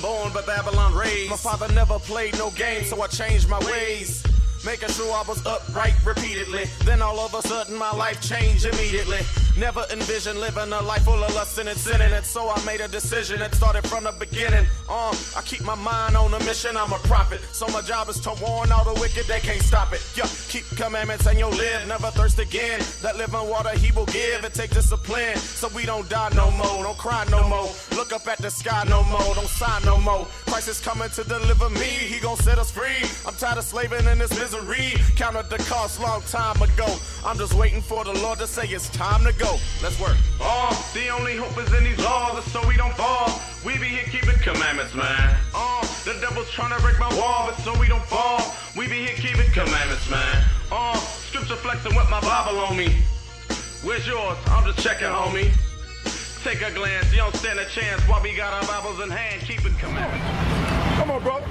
Born, but Babylon raised. My father never played no games, so I changed my ways. Making sure I was upright repeatedly. Then all of a sudden my life changed immediately. Never envisioned living a life full of lust and sin in it. So I made a decision that started from the beginning. Um, I keep my mind on a mission, I'm a prophet. So my job is to warn all the wicked, they can't stop it. Yeah, keep commandments and you'll live, never thirst again. That living water he will give, it takes discipline. So we don't die no more, don't cry no more. Look up at the sky no more, don't sign no more. Christ is coming to deliver me, he gon' set us free. I'm tired of slaving in this misery. Counted the cost long time ago. I'm just waiting for the Lord to say it's time to go. Let's work. Oh, the only hope is in these laws, so we don't fall. We be here keeping commandments, man. Oh, the devil's trying to break my wall, but so we don't fall. We be here keeping commandments, man. Oh, scripture flexing with my Bible on me. Where's yours? I'm just checking, homie. Take a glance, you don't stand a chance while we got our Bibles in hand, keeping commandments. Come on, bro.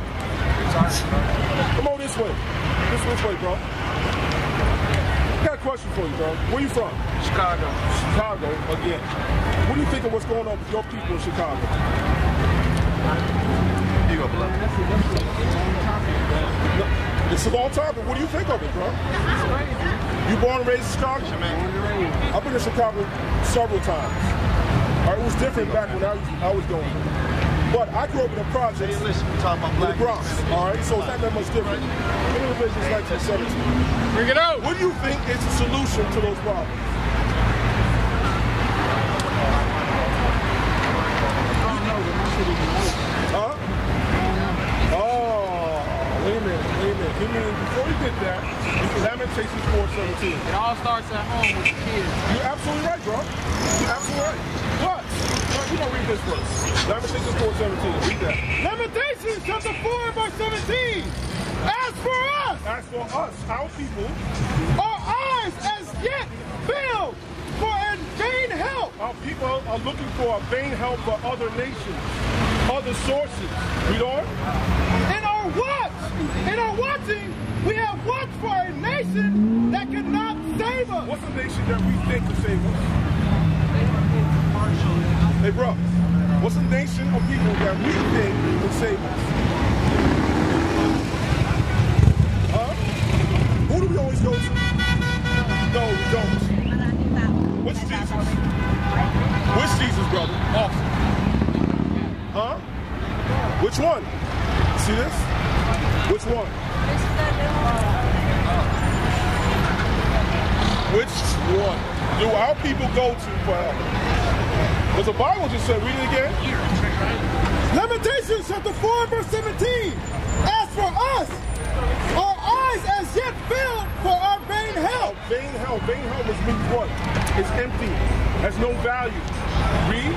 Come on this way. This this way, bro. I Got a question for you, bro. Where you from? Chicago. Chicago, again. What do you think of what's going on with your people in Chicago? You go, below. No, It's a long time, but what do you think of it, bro? You born and raised in Chicago? I've been to Chicago several times. All right, it was different back when I was, I was going. But I grew up in a project Hey, listen, we talking about the black Bronx, all right? So it's not that much different. In the business 1917. Bring it out. What do you think is the solution to those problems? Huh? Oh, wait a minute, wait a minute. You mean before you did that, Lamentations 417. It all starts at home with the kids. You're absolutely right, bro. You're absolutely right. But, bro, you don't read this verse. Lamentations 417. Read that. Lamentations chapter 4 verse 17. As for us, As for us, our people, our eyes as yet filled for in vain help. our people are looking for a vain help for other nations, other sources. Read on. In our watch, in our watching, we have watched for a nation that could not save us. What's a nation that we think could save us? Hey, bro. What's a nation of people that we think could save us? Huh? Who do we always go to? No, we don't. Which Jesus? Which Jesus, brother? Awesome. Huh? Which one? See this? Which one? Which one do our people to? Because the Bible just said, read it again. Lamentations chapter 4 verse 17. As for us, our eyes as yet filled for our vain help. Vain help. Vain help is means what? It's empty. Has no value. Read.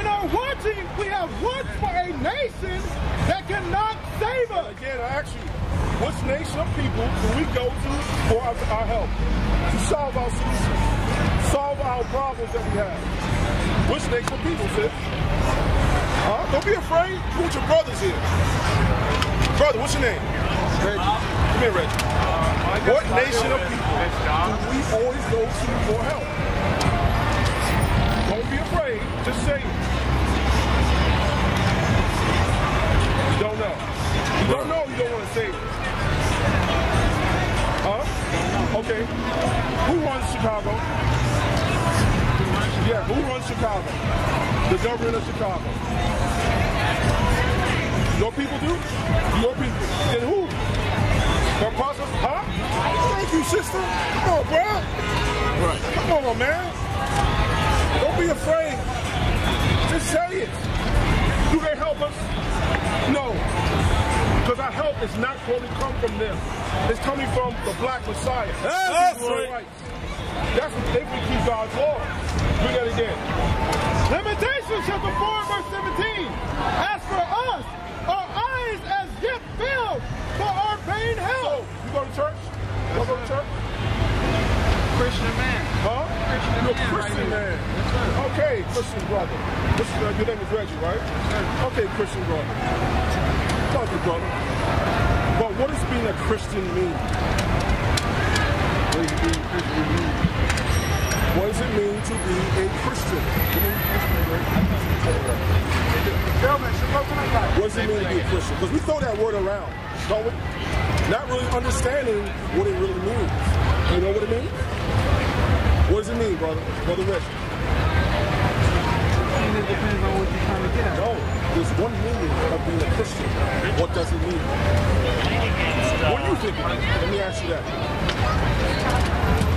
In our watching, we have watched for a nation that cannot save us. Again, I ask you, which nation of people do we go to for our, our help? To solve our solutions. Solve our problems that we have. Which nation of people, sis? Huh? Don't be afraid. With your brothers here. Brother, what's your name? Reggie. Come here, Reggie. What nation of people do we always go to for help? Don't be afraid. Just say it. You don't know. You don't know, you don't want to say it. Huh? Okay. Who runs Chicago? Yeah, who runs Chicago? The government of Chicago. Your people do? Your people. Then who? The process? Huh? Thank you, sister. Come on, bro. Right. Come on, man. Don't be afraid. Just say it. Do they help us? No. Because our help is not going to come from them. It's coming from the black Messiah. That's are right. That's what they keep God's law. Read that again. Lamentations chapter 4 verse 17. As for us, our eyes as yet filled for our vain So, you go to church? You go to church? Christian man. Huh? Christian You're a man Christian right man. Okay, Christian brother. Listen, uh, your name is Reggie, right? Okay, Christian brother. Love you, brother. But what does being a Christian mean? What does being a Christian mean? What does it mean to be a Christian? What does it mean to be a Christian? Because we throw that word around, don't we? Not really understanding what it really means. You know what it means? What does it mean, brother? Brother Rich? it depends on what you're trying to get at. No, there's one meaning of being a Christian. What does it mean? What do you think? Let me ask you that.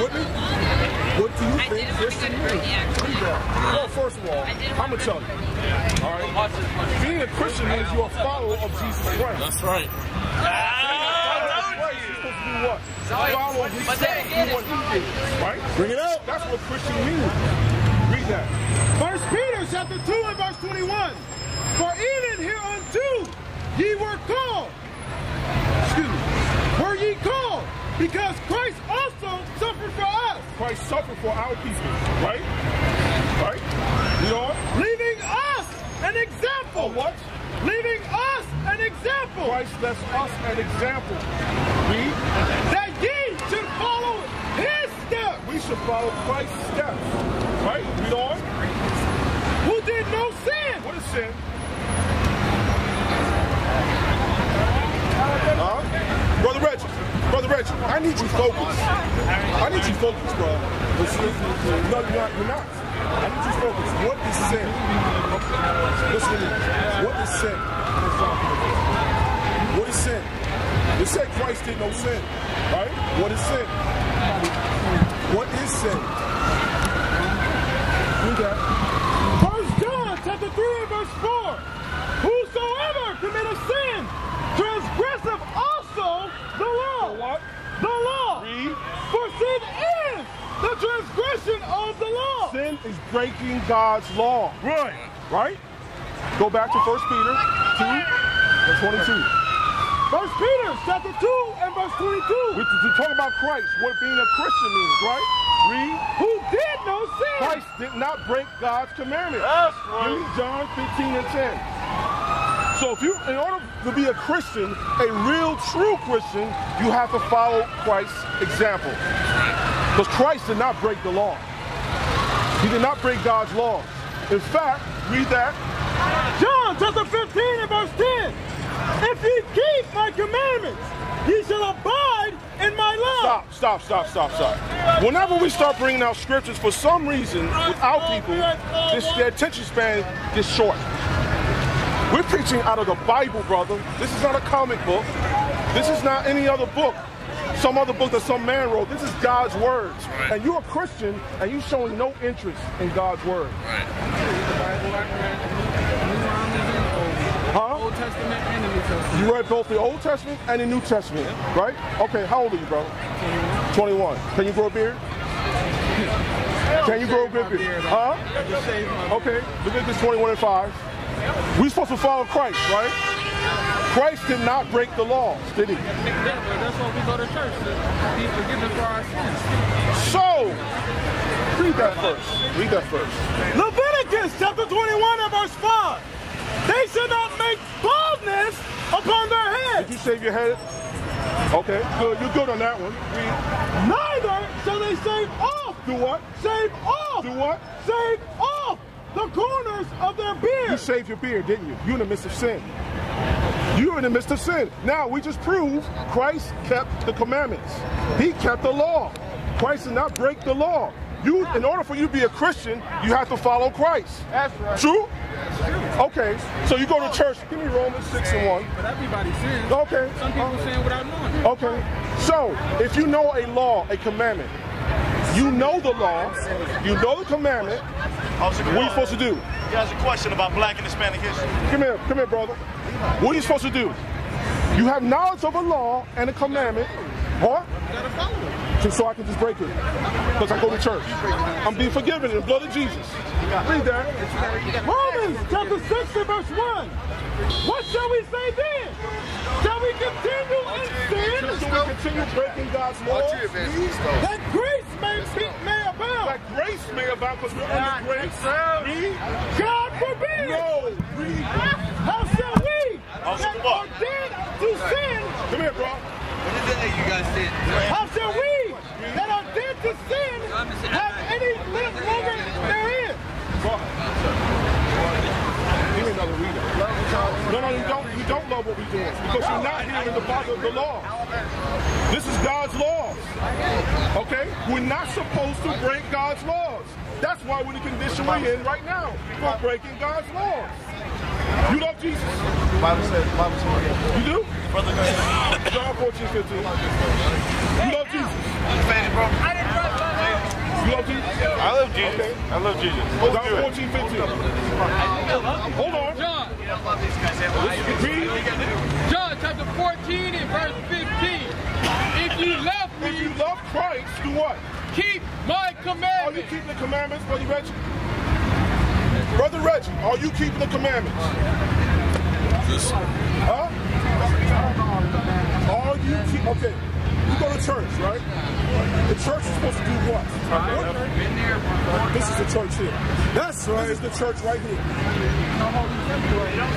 You with me? What do you I think did a pretty Christian good means? Bernie, actually. Well, oh, first of all, I did I'm gonna tell you. All right, being a Christian means you're a follower of Jesus Christ. That's right. Christ is supposed do what? Follow his steps, do what he did, right? Bring it out. That's what Christian means. Read that. First Peter chapter 2 and verse 21. For even hereunto ye were called. Excuse me. Were ye called? Because Christ also suffered for us, Christ suffered for our people, right? Right? You know what? leaving us an example. For what? Leaving us an example. Christ left us an example. Read. That ye should follow his steps. We should follow Christ's steps. Right? Read on. Who did no sin. What is sin? Huh? Brother I need you focused. I need you focused, bro. No, you're not. You're not. I need you focused. What is sin? Listen to me. What is sin? What is sin? It said Christ did no sin, right? What is sin? What is sin? Read that. First John chapter 3 and verse 4. Whosoever committeth sin, transgressive also the law. What? The law. Read. For sin is the transgression of the law. Sin is breaking God's law. Right. Right? Go back to 1 Peter 2 and 22. First Peter chapter 2 and verse 22. We, we talk about Christ, what being a Christian means, right? Read. Who did no sin. Christ did not break God's commandments. That's Read John 15 and 10. So if you, in order to be a Christian, a real true Christian, you have to follow Christ's example. Because Christ did not break the law. He did not break God's laws. In fact, read that. John chapter 15 and verse 10. If ye keep my commandments, ye shall abide in my love. Stop, stop, stop, stop, stop. Whenever we start bringing out scriptures, for some reason, with our people, this, their attention span gets short. We're preaching out of the Bible, brother. This is not a comic book. This is not any other book. Some other book that some man wrote. This is God's words. And you're a Christian and you're showing no interest in God's word. Huh? Old Testament and the New Testament. You read both the Old Testament and the New Testament, right? Okay, how old are you, bro? 21. Can you grow a beard? Can you grow a good beard? Huh? Just save my Okay, Leviticus 21 and 5. We're supposed to follow Christ, right? Christ did not break the laws, did he? Yeah, but that's why we go to church to be forgiven for our sins. So, read that first. Read that first. Leviticus chapter 21 and verse 5. They shall not make baldness upon their Did you shave your head? Okay, good. You're good on that one. Read. neither shall they shave off. Do what? Shave off. Do what? Shave off the corners of their beard. You shaved your beard, didn't you? You're in the midst of sin. You're in the midst of sin. Now, we just proved Christ kept the commandments. He kept the law. Christ did not break the law. You, in order for you to be a Christian, you have to follow Christ. That's right. True? Okay. So you go to church. Give me Romans 6 and 1. But everybody sins. Okay. Some people sin without knowing. Okay. So, if you know a law, a commandment, you know the law, you know the commandment, what are you supposed to do? He has a question about black and Hispanic history. Come here, come here, brother. What are you supposed to do? You have knowledge of a law and a commandment. What? You gotta follow it. So, I can just break it. Because I go to church. I'm being forgiven in the blood of Jesus. Read that. Romans chapter 6 and verse 1. What shall we say then? Shall we continue in sin So we continue breaking God's law? that grace may, be, may abound? That grace may abound because we're under grace. God forbid! No. How shall we that come dead to sin. Come here, bro. What is it that you guys did? How shall we that are dead to sin have any live longer therein? Give me another reader. No, no, you don't. You don't love what we're doing because you're not hearing the body of the law. This is God's laws. Okay? We're not supposed to break God's laws. That's why we're in the condition we're in right now. for breaking God's laws. You love Jesus. Bible says, Bible says, You do? brother. John 14, 15. You love Jesus. Say it, bro. You love Jesus? I love Jesus. Okay. I love Jesus. What's John good? 14, 15. Hold on. John, Read. John chapter 14 and verse 15. If you love If you love Christ, do what? keep my commandments. Are you commandments. keeping the commandments, Brother Reggie? Brother Reggie, are you keeping the commandments? Yes. Huh? Are you keep okay? You go to church, right? The church is supposed to do what? what? This is the church here. That's right. This is the church right here.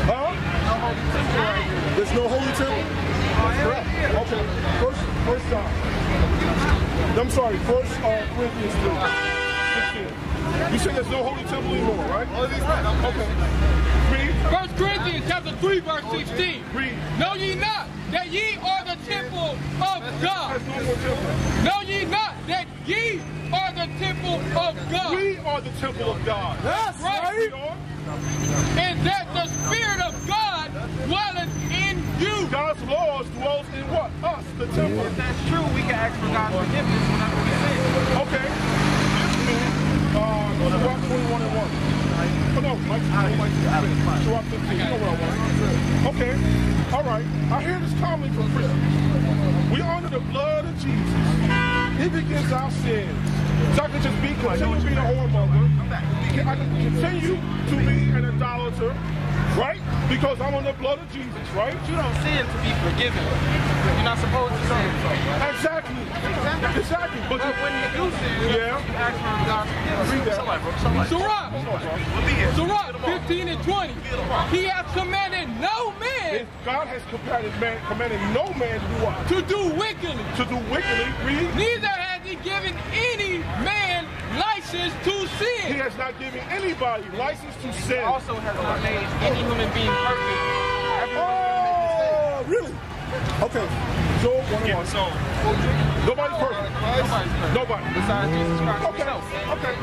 Huh? There's no holy temple. Okay, first, first John. I'm sorry, first uh, Corinthians 3. You say there's no holy temple anymore, right? Okay. Read. First Corinthians chapter 3 verse 16. Read. Know ye not that ye are the temple of God? There's no more temple. Know ye not that ye are the temple of God? We are the temple of God. That's right. Read on. And that the Spirit of God dwelleth in you. God's laws dwells in what? Us, the temple. If that's true, we can ask for God's forgiveness whenever we sin. Okay. Uh, go to Sirach 21 and 1. Oh, no, Mike, no, Mike, Sirach 15. You know what I want. Okay. All right. I hear this commonly from Christians. We honor the blood of Jesus. Our sins. So I can just be, continue to be a whoremonger. I can continue to be an idolater, right? Because I'm on the blood of Jesus, right? You don't sin to be forgiven. You're not supposed to sin. Exactly. Exactly. But, But when you do sin, Yeah. you ask for God's forgiveness. Read that. Somebody, bro. Somebody. Sirach 15 and 20. He has commanded no man God has commanded man, commanded no man to do what? to do wickedly. To do wickedly. Read. Neither has he given any man license to sin. He has not given anybody license to sin. Also has not made any human being perfect. Oh, really? Okay. Job 1 1. So, Nobody's perfect. Nobody's perfect. Nobody. Besides Jesus Christ Okay. himself. Okay.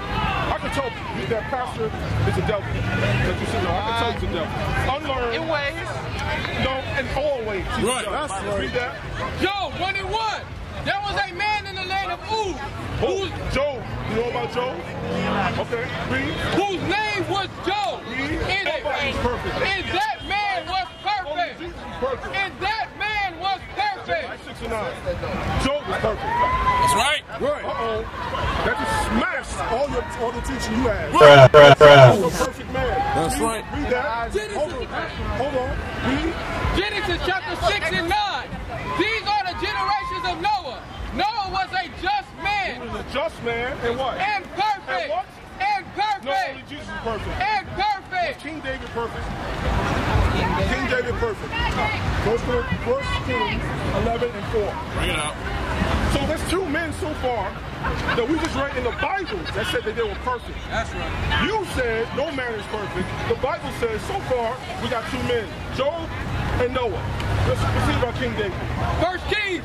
I can tell you that pastor is a devil. That you see, no, I can tell he's a devil. Unlearned. In ways, No, and always. he's a Right, that's right. Read that. Job 1 and 1. There was a man in the land of Uz Who? whose, Job. You know about Job? Okay. Read. whose name was Job. And, Nobody's perfect. and that man was Only perfect. Jesus is perfect. And that man was perfect. Six and nine. Job is perfect. That's right. Right. Uh-oh. That just smashed all your all the teaching you had. Bruh, bruh, bruh. You're a perfect man. That's read, right. Read that. Hold on. Hold on. Read. Genesis chapter 6 and 9. These are the generations of Noah. Noah was a just man. He was a just man and what? and perfect. And what? And perfect. No, only. Jesus is perfect. And perfect. King David perfect. King David perfect. First, Cor- First Kings 11 and 4. Bring it out. So there's two men so far that we just read in the Bible that said that they were perfect. That's right. You said no man is perfect. The Bible says so far we got two men, Job and Noah. Let's, let's see about King David.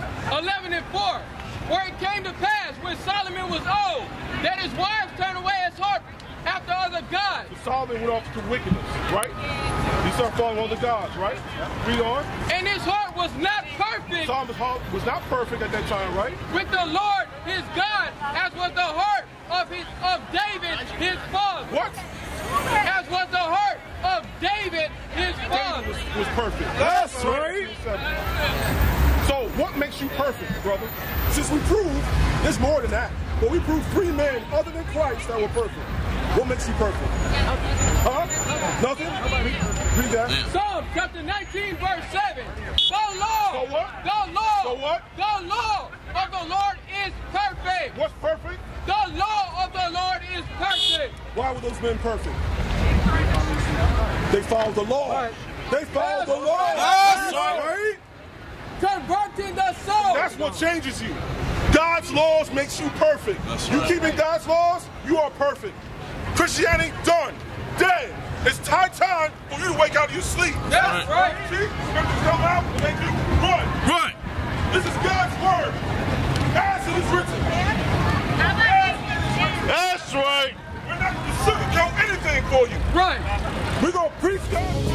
First Kings 11 and 4. where it came to pass when Solomon was old that his wives turned away his heart after other gods. Solomon went off to wickedness, right? He started following other gods, right? Read on. And his heart was not perfect Solomon's heart was not perfect at that time, right? with the Lord his God, as was the heart of his of David his father. What? As was the heart of David his David father. was, was perfect. That's right. So you perfect, brother? Since we proved there's more than that, but we proved three men other than Christ that were perfect. What makes you perfect? Huh? Nothing? Read that. Psalm chapter 19, verse 7. The law, So what? the law, So what? the law of the Lord is perfect. What's perfect? The law of the Lord is perfect. Why were those men perfect? They followed the law. They followed the law. That's right. Converting the soul. That's what changes you. God's laws makes you perfect. That's you right. keeping God's laws, you are perfect. Christianity done, dead. It's high time for you to wake out of your sleep. That's right. See? Scriptures come out and they do run. Run. This is God's word. As it is written. That's right. We're not going to sugarcoat anything for you. Right. We're going to preach God.